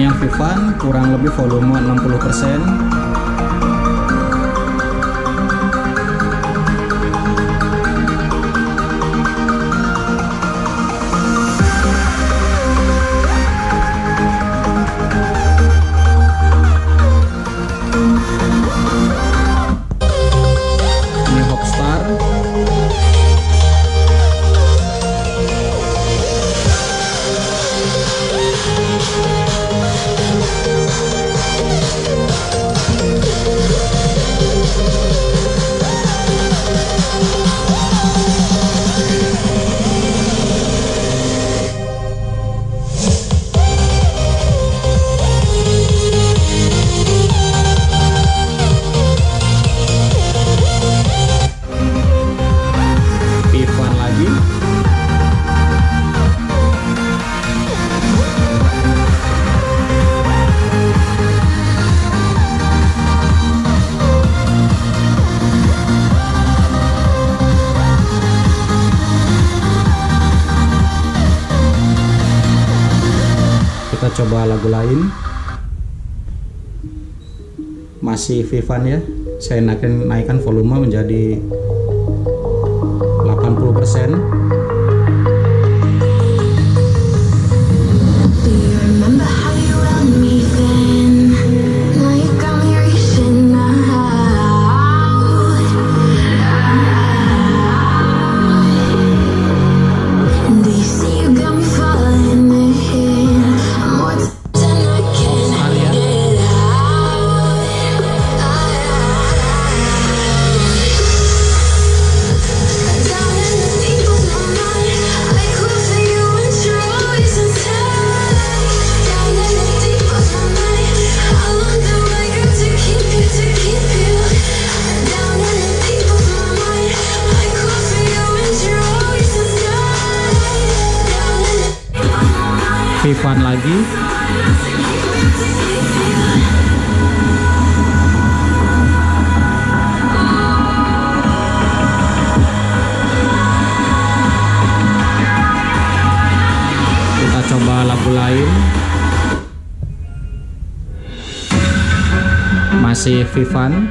yang Vivan kurang lebih volume 60% coba lagu lain. Masih Vivan ya. Saya naikkan volume menjadi 80% Ivan lagi. Kita coba lagu lain. Masih Vivan.